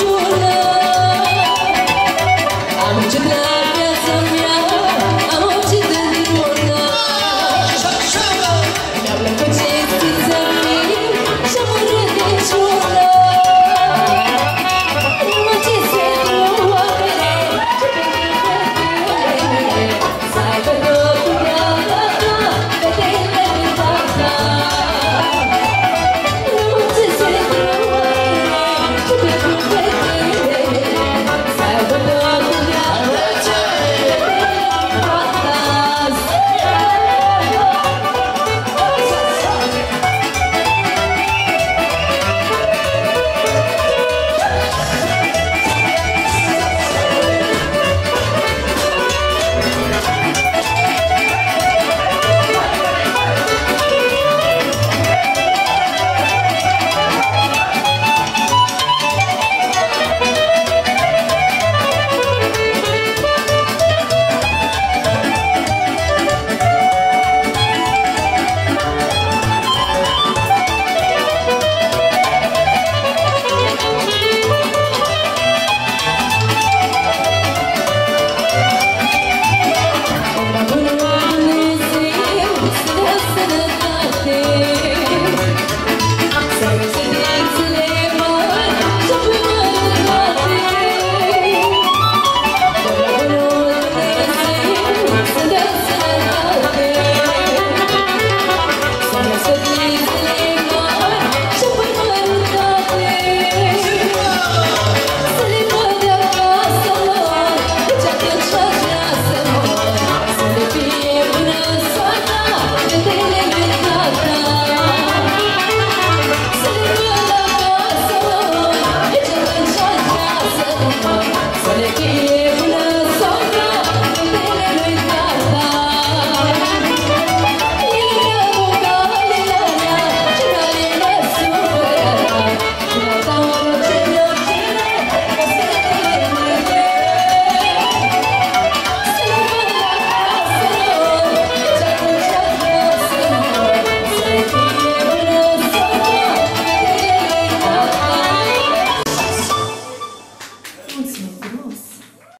sure.